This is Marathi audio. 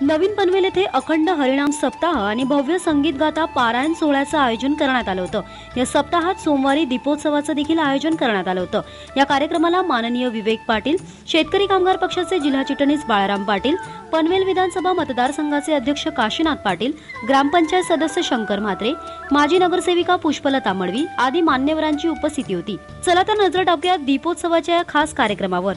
नवीन पनवेल येथे अखंड हरिणाम सप्ताह आणि भव्य संगीत गाता पारायण सोहळ्याचं आयोजन करण्यात आलं होतं. या सप्ताहात सोमवारी दीपोत्सवाचं देखील आयोजन करण्यात आलं होतं. या कार्यक्रमाला माननीय विवेक पाटील शेतकरी कामगार पक्षाचे जिल्हा चिटणीस बाळाराम पाटील पनवेल विधानसभा मतदारसंघाचे अध्यक्ष काशीनाथ पाटील ग्रामपंचायत सदस्य शंकर म्हात्रे माजी नगरसेविका पुष्पलता मडवी आदी मान्यवरांची उपस्थिती होती. चला तर नजर टाकूया दीपोत्सवाच्या या खास कार्यक्रमावर.